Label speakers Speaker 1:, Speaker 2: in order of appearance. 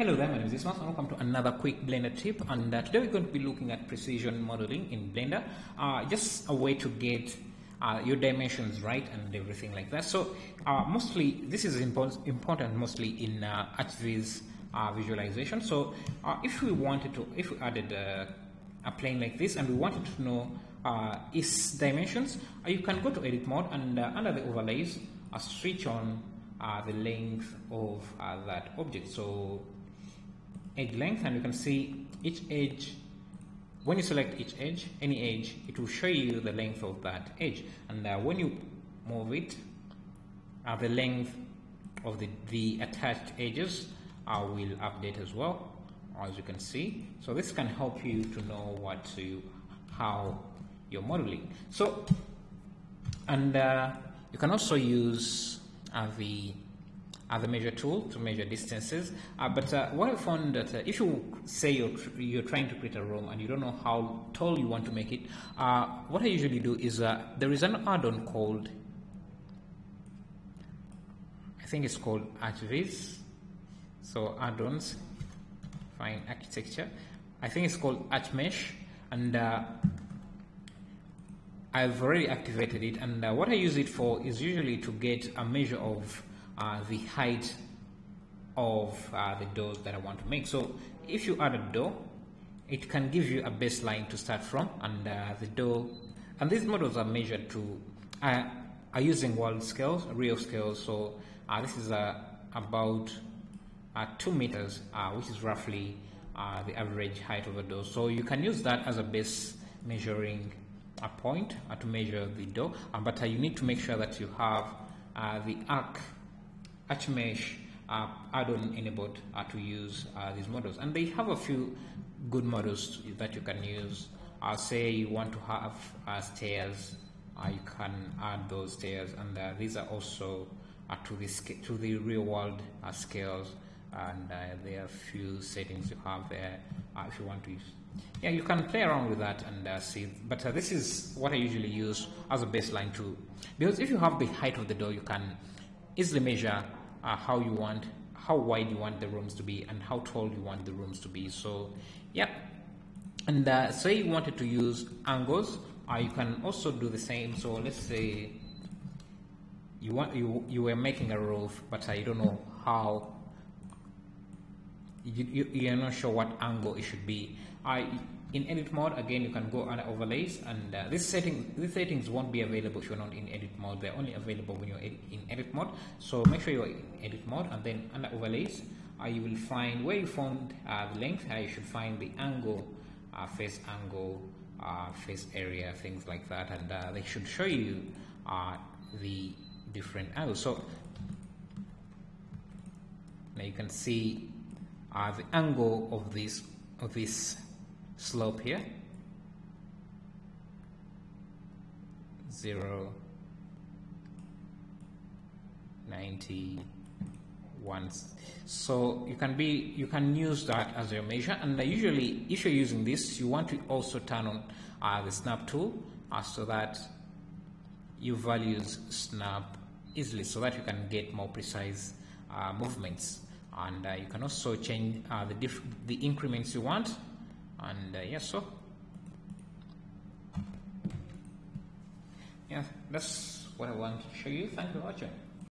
Speaker 1: Hello there, my name is Ismas and welcome to another quick Blender tip. And uh, today we're going to be looking at precision modeling in Blender. Uh, just a way to get uh, your dimensions right and everything like that. So uh, mostly this is impo important mostly in uh, ArchViz uh, visualization. So uh, if we wanted to if we added a plane like this and we wanted to know its dimensions you can go to edit mode and under the overlays switch on the length of that object. So edge length and you can see each edge when you select each edge any edge it will show you the length of that edge and uh, when you move it uh, the length of the, the attached edges uh, will update as well as you can see. So this can help you to know what to how you're modeling. So and uh, you can also use uh, the the measure tool to measure distances. Uh, but uh, what I found that uh, if you say you're, you're trying to create a room and you don't know how tall you want to make it, uh, what I usually do is uh, there is an add-on called, I think it's called ArchViz. So add-ons, find architecture. I think it's called ArchMesh and uh, I've already activated it and what I use it for is usually to get a measure of uh, the height of uh, the doors that I want to make. So if you add a door, it can give you a baseline to start from and uh, the door, and these models are measured to, uh, are using world scales, real scales. So uh, this is uh, about two meters, which is roughly the average height of a door. So you can use that as a base measuring a point to measure the door, but you need to make sure that you have the arc ArchMesh uh, add-on enabled uh, to use uh, these models. And they have a few good models that you can use. Uh, say you want to have uh, stairs uh, you can add those stairs and uh, these are also to the to the real world scales. And there are a few settings you have there if you want to use. Yeah you can play around with that and see. But this is what I usually use as a baseline too because if you have the height of the door you can easily measure uh, how you want how wide you want the rooms to be and how tall you want the rooms to be. So yeah. And uh, say you wanted to use angles uh, you can also do the same. So let's say you want you you were making a roof but I don't know how you, you, you're not sure what angle it should be. I in edit mode again you can go under overlays and uh, this setting these settings won't be available if you're not in edit mode. They're only available when you're in edit mode. So make sure you're in edit mode and then under overlays uh, you will find where you found uh, the length. Uh, you should find the angle uh, face angle uh, face area things like that and they should show you the different angles so now you can see the angle of this of this slope here. 0 91 so you can be you can use that as your measure. And usually if you're using this you want to also turn on uh, the snap tool uh, so that your values snap easily so that you can get more precise uh, movements and uh, you can also change uh, the the increments you want. And uh, yes so. Yeah that's what I want to show you. Thank you for watching